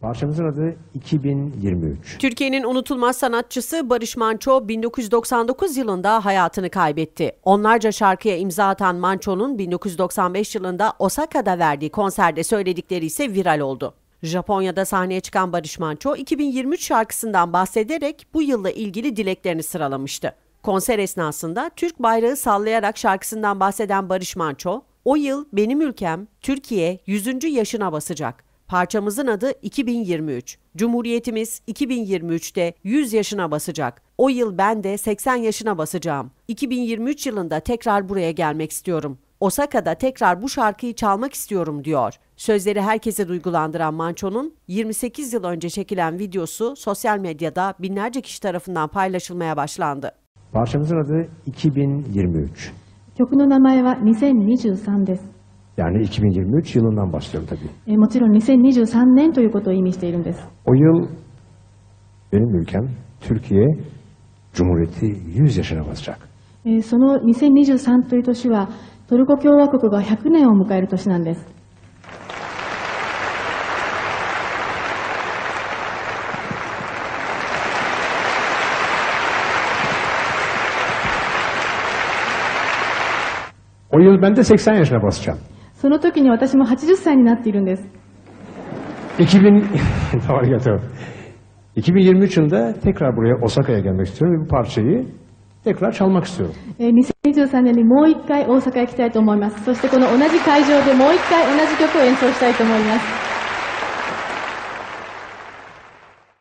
Parçamızın adı 2023. Türkiye'nin unutulmaz sanatçısı Barış Manço 1999 yılında hayatını kaybetti. Onlarca şarkıya imza atan Manço'nun 1995 yılında Osaka'da verdiği konserde söyledikleri ise viral oldu. Japonya'da sahneye çıkan Barış Manço 2023 şarkısından bahsederek bu yılla ilgili dileklerini sıralamıştı. Konser esnasında Türk bayrağı sallayarak şarkısından bahseden Barış Manço, "O yıl benim ülkem Türkiye 100. yaşına basacak. Parçamızın adı 2023. Cumhuriyetimiz 2023'te 100 yaşına basacak. O yıl ben de 80 yaşına basacağım. 2023 yılında tekrar buraya gelmek istiyorum. Osaka'da tekrar bu şarkıyı çalmak istiyorum diyor. Sözleri herkese duygulandıran Manço'nun 28 yıl önce çekilen videosu sosyal medyada binlerce kişi tarafından paylaşılmaya başlandı. Parçamızın adı 2023. Yokunun adı 2023です。Yani 2023 yılından başlıyorum tabii. えーもちろん2023年ということを意味しているんです。O yıl benim ülkem Türkiye Cumhuriyeti 100 yaşına basacak. えーその2023という年はトルコ共和国が100年を迎える年なんです。O yıl ben de 80 yaşına basacağım. その時に私も80歳になっているんです。2023 年にもう一回大阪へきたいと思います。そしてこの同じ会場でもう一回同じ曲を演奏したいと思います。